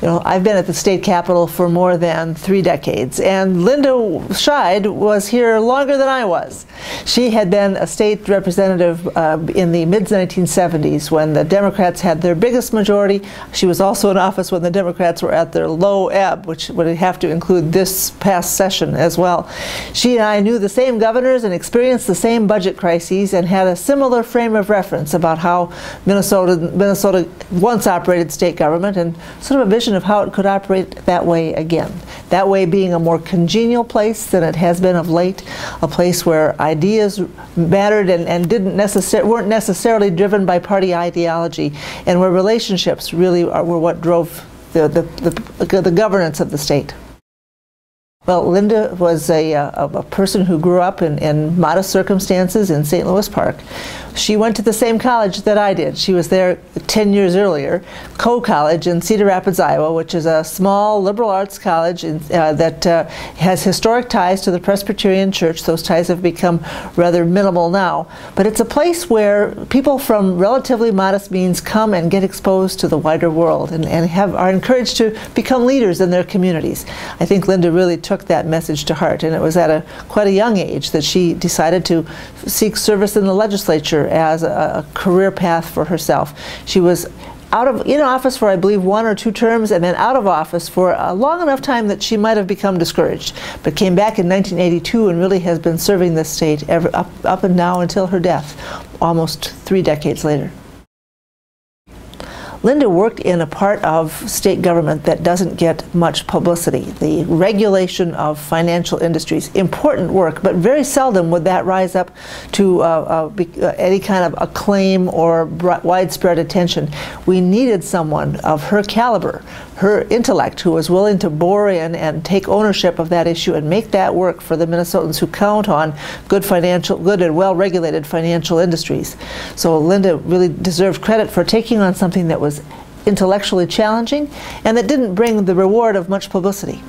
You know, I've been at the state capitol for more than three decades, and Linda Scheid was here longer than I was. She had been a state representative uh, in the mid 1970s when the Democrats had their biggest majority. She was also in office when the Democrats were at their low ebb, which would have to include this past session as well. She and I knew the same governors and experienced the same budget crises and had a similar frame of reference about how Minnesota, Minnesota once operated state government and sort of a vision of how it could operate that way again. That way being a more congenial place than it has been of late, a place where ideas mattered and, and didn't necessar- weren't necessarily driven by party ideology, and where relationships really are, were what drove the, the, the, the governance of the state. Well, Linda was a, a, a, person who grew up in, in modest circumstances in St. Louis Park. She went to the same college that I did. She was there 10 years earlier, Coe College in Cedar Rapids, Iowa, which is a small liberal arts college in, uh, that uh, has historic ties to the Presbyterian Church. Those ties have become rather minimal now. But it's a place where people from relatively modest means come and get exposed to the wider world and, and have, are encouraged to become leaders in their communities. I think Linda really took that message to heart, and it was at a quite a young age that she decided to seek service in the legislature as a, a career path for herself. She was out of in office for I believe one or two terms and then out of office for a long enough time that she might have become discouraged but came back in 1982 and really has been serving the state ever up, up and now until her death almost three decades later. Linda worked in a part of state government that doesn't get much publicity, the regulation of financial industries. Important work, but very seldom would that rise up to uh, uh, uh any kind of acclaim or widespread attention. We needed someone of her caliber, her intellect, who was willing to bore in and take ownership of that issue and make that work for the Minnesotans who count on good financial, good and well-regulated financial industries. So Linda really deserved credit for taking on something that was intellectually challenging and that didn't bring the reward of much publicity.